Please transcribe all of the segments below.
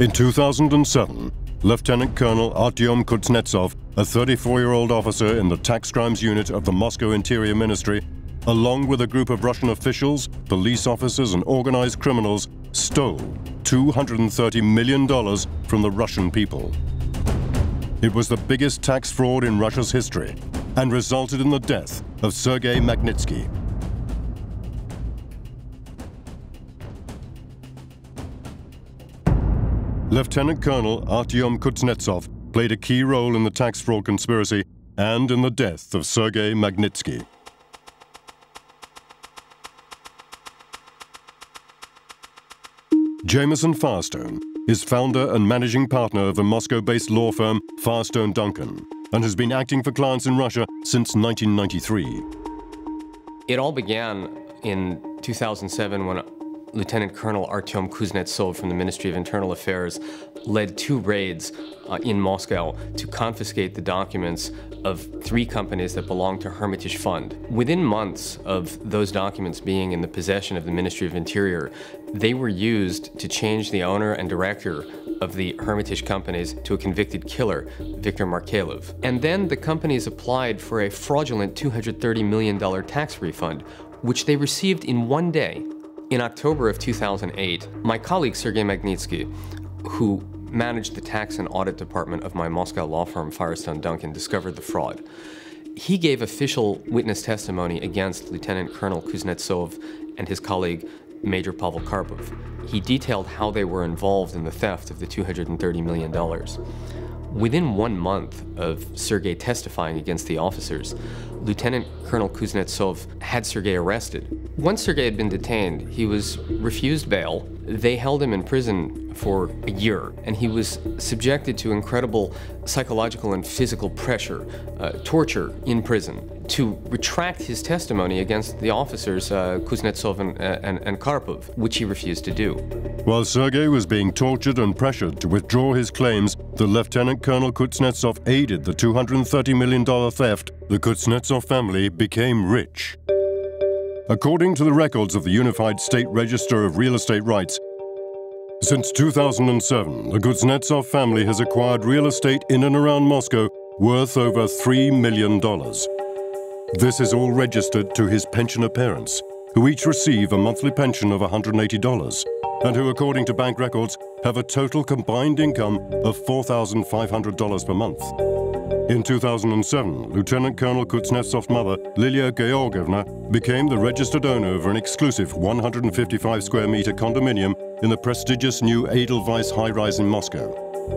In 2007, Lieutenant Colonel Artyom Kuznetsov, a 34-year-old officer in the tax crimes unit of the Moscow Interior Ministry, along with a group of Russian officials, police officers and organized criminals, stole $230 million from the Russian people. It was the biggest tax fraud in Russia's history and resulted in the death of Sergei Magnitsky. Lieutenant Colonel Artyom Kuznetsov played a key role in the tax fraud conspiracy and in the death of Sergei Magnitsky. Jamison Firestone is founder and managing partner of the Moscow-based law firm Firestone Duncan and has been acting for clients in Russia since 1993. It all began in 2007 when Lieutenant Colonel Artyom Kuznetsov from the Ministry of Internal Affairs led two raids uh, in Moscow to confiscate the documents of three companies that belonged to Hermitage Fund. Within months of those documents being in the possession of the Ministry of Interior, they were used to change the owner and director of the Hermitage companies to a convicted killer, Viktor Markelov. And then the companies applied for a fraudulent $230 million tax refund, which they received in one day in October of 2008, my colleague Sergei Magnitsky, who managed the tax and audit department of my Moscow law firm Firestone Duncan, discovered the fraud. He gave official witness testimony against Lieutenant Colonel Kuznetsov and his colleague Major Pavel Karpov. He detailed how they were involved in the theft of the $230 million. Within one month of Sergei testifying against the officers, Lieutenant Colonel Kuznetsov had Sergei arrested. Once Sergei had been detained, he was refused bail. They held him in prison for a year, and he was subjected to incredible psychological and physical pressure, uh, torture in prison, to retract his testimony against the officers uh, Kuznetsov and, uh, and, and Karpov, which he refused to do. While Sergei was being tortured and pressured to withdraw his claims, the Lieutenant Colonel Kuznetsov aided the $230 million theft. The Kuznetsov family became rich. According to the records of the Unified State Register of Real Estate Rights, since 2007, the Kuznetsov family has acquired real estate in and around Moscow worth over $3 million. This is all registered to his pensioner parents, who each receive a monthly pension of $180, and who, according to bank records, have a total combined income of $4,500 per month. In 2007, Lieutenant Colonel Kuznetsov's mother, Lilia Georgievna, became the registered owner of an exclusive 155 square meter condominium in the prestigious new Edelweiss high-rise in Moscow.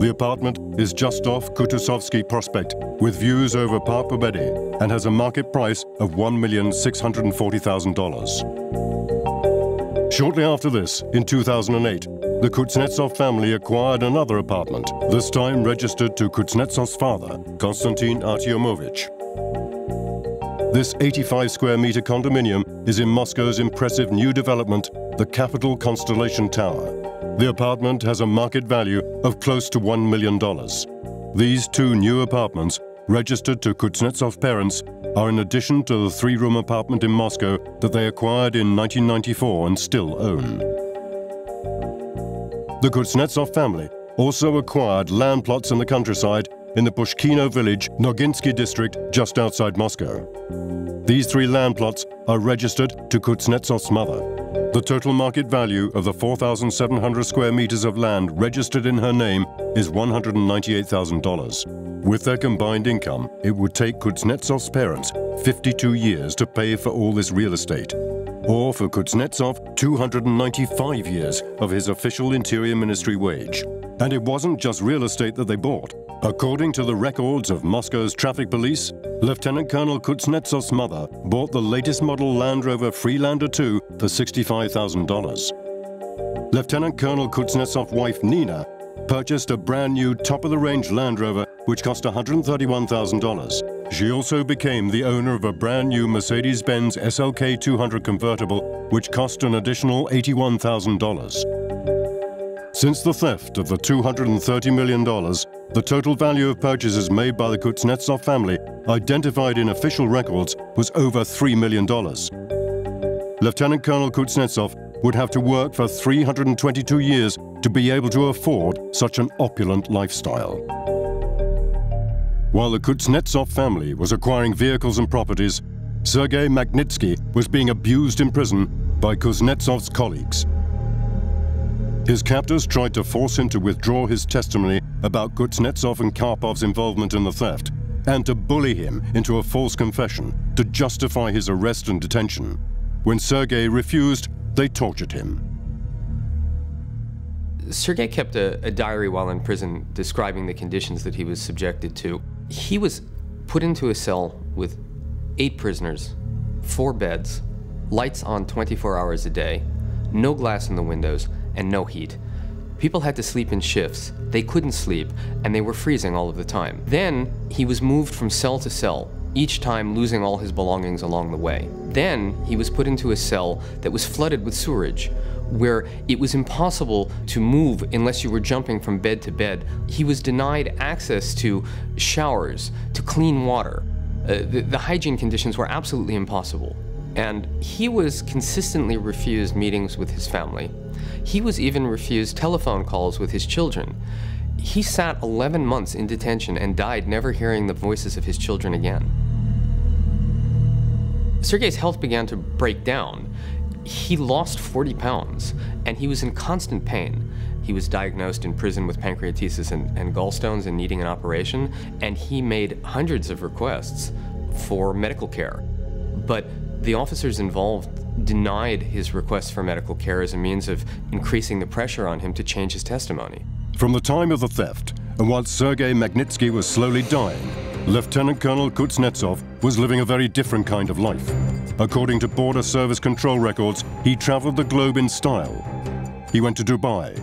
The apartment is just off Kutuzovsky Prospect, with views over Park Pobedi, and has a market price of $1,640,000. Shortly after this, in 2008, the Kuznetsov family acquired another apartment, this time registered to Kuznetsov's father, Konstantin Artyomovich. This 85 square meter condominium is in Moscow's impressive new development, the Capital Constellation Tower. The apartment has a market value of close to $1 million. These two new apartments, registered to Kuznetsov parents, are in addition to the three-room apartment in Moscow that they acquired in 1994 and still own. The Kuznetsov family also acquired land plots in the countryside in the Pushkino village, Noginsky district, just outside Moscow. These three land plots are registered to Kuznetsov's mother. The total market value of the 4,700 square meters of land registered in her name is $198,000. With their combined income, it would take Kuznetsov's parents 52 years to pay for all this real estate or for Kuznetsov, 295 years of his official Interior Ministry wage. And it wasn't just real estate that they bought. According to the records of Moscow's traffic police, Lieutenant Colonel Kuznetsov's mother bought the latest model Land Rover Freelander 2 for $65,000. Lieutenant Colonel Kuznetsov's wife Nina purchased a brand new top-of-the-range Land Rover which cost $131,000. She also became the owner of a brand new Mercedes-Benz SLK 200 convertible, which cost an additional $81,000. Since the theft of the $230 million, the total value of purchases made by the Kuznetsov family, identified in official records, was over $3 million. Lieutenant Colonel Kuznetsov would have to work for 322 years to be able to afford such an opulent lifestyle. While the Kuznetsov family was acquiring vehicles and properties, Sergei Magnitsky was being abused in prison by Kuznetsov's colleagues. His captors tried to force him to withdraw his testimony about Kuznetsov and Karpov's involvement in the theft, and to bully him into a false confession to justify his arrest and detention. When Sergei refused, they tortured him. Sergei kept a, a, diary while in prison describing the conditions that he was subjected to. He was put into a cell with eight prisoners, four beds, lights on 24 hours a day, no glass in the windows, and no heat. People had to sleep in shifts. They couldn't sleep, and they were freezing all of the time. Then he was moved from cell to cell, each time losing all his belongings along the way. Then he was put into a cell that was flooded with sewerage, where it was impossible to move unless you were jumping from bed to bed. He was denied access to showers, to clean water. Uh, the, the hygiene conditions were absolutely impossible. And he was consistently refused meetings with his family. He was even refused telephone calls with his children. He sat 11 months in detention and died never hearing the voices of his children again. Sergei's health began to break down. He lost 40 pounds, and he was in constant pain. He was diagnosed in prison with pancreatitis and, and gallstones and needing an operation, and he made hundreds of requests for medical care. But the officers involved denied his request for medical care as a means of increasing the pressure on him to change his testimony. From the time of the theft, and while Sergei Magnitsky was slowly dying, Lieutenant Colonel Kuznetsov was living a very different kind of life. According to Border Service Control records, he traveled the globe in style. He went to Dubai.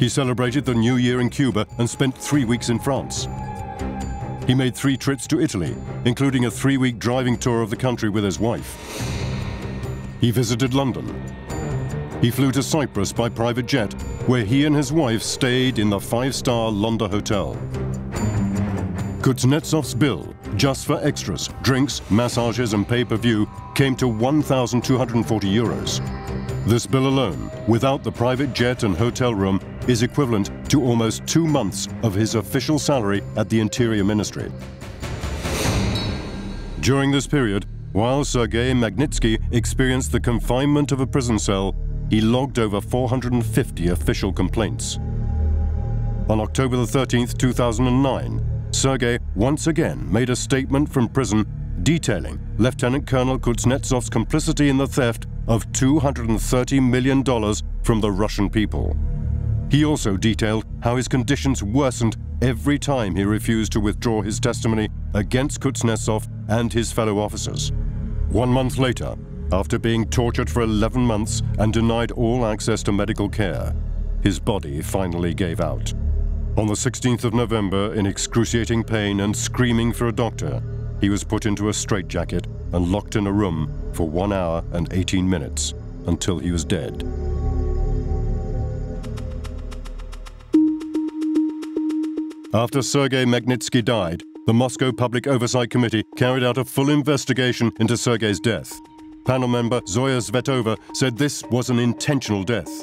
He celebrated the New Year in Cuba and spent three weeks in France. He made three trips to Italy, including a three-week driving tour of the country with his wife. He visited London. He flew to Cyprus by private jet, where he and his wife stayed in the five-star Londa Hotel. Kuznetsov's bill, just for extras, drinks, massages and pay-per-view, came to 1,240 euros. This bill alone, without the private jet and hotel room, is equivalent to almost two months of his official salary at the Interior Ministry. During this period, while Sergei Magnitsky experienced the confinement of a prison cell, he logged over 450 official complaints. On October 13, 2009, Sergei once again made a statement from prison detailing Lieutenant Colonel Kuznetsov's complicity in the theft of $230 million from the Russian people. He also detailed how his conditions worsened every time he refused to withdraw his testimony against Kuznetsov and his fellow officers. One month later, after being tortured for 11 months and denied all access to medical care, his body finally gave out. On the 16th of November, in excruciating pain and screaming for a doctor, he was put into a straitjacket and locked in a room for one hour and 18 minutes until he was dead. After Sergei Magnitsky died, the Moscow Public Oversight Committee carried out a full investigation into Sergei's death. Panel member Zoya Svetova said this was an intentional death.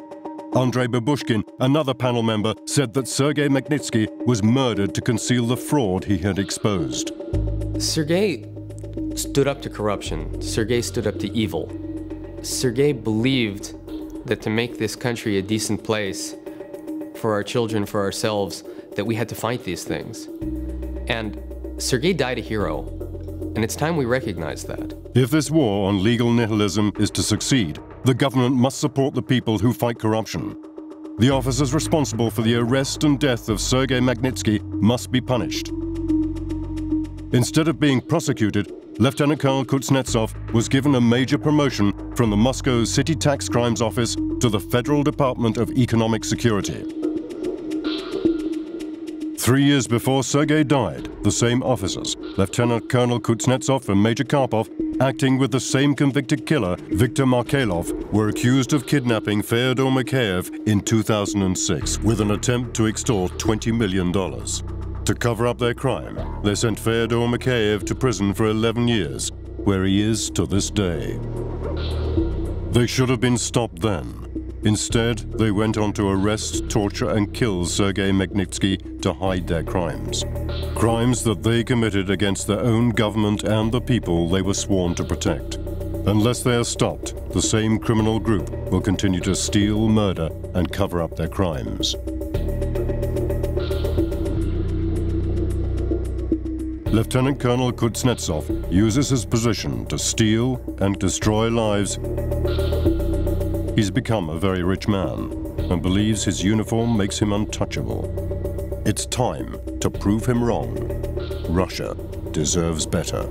Andrei Babushkin, another panel member, said that Sergei Magnitsky was murdered to conceal the fraud he had exposed. Sergei stood up to corruption. Sergei stood up to evil. Sergei believed that to make this country a decent place for our children, for ourselves, that we had to fight these things. And Sergei died a hero, and it's time we recognize that. If this war on legal nihilism is to succeed, the government must support the people who fight corruption. The officers responsible for the arrest and death of Sergei Magnitsky must be punished. Instead of being prosecuted, Lieutenant Colonel Kuznetsov was given a major promotion from the Moscow City Tax Crimes Office to the Federal Department of Economic Security. Three years before Sergei died, the same officers, Lieutenant Colonel Kuznetsov and Major Karpov, acting with the same convicted killer, Viktor Markelov, were accused of kidnapping Fyodor Mikheyev in 2006 with an attempt to extort $20 million. To cover up their crime, they sent Fyodor Mikheyev to prison for 11 years, where he is to this day. They should have been stopped then. Instead, they went on to arrest, torture, and kill Sergei Magnitsky to hide their crimes. Crimes that they committed against their own government and the people they were sworn to protect. Unless they are stopped, the same criminal group will continue to steal, murder, and cover up their crimes. Lieutenant Colonel Kuznetsov uses his position to steal and destroy lives He's become a very rich man and believes his uniform makes him untouchable. It's time to prove him wrong. Russia deserves better.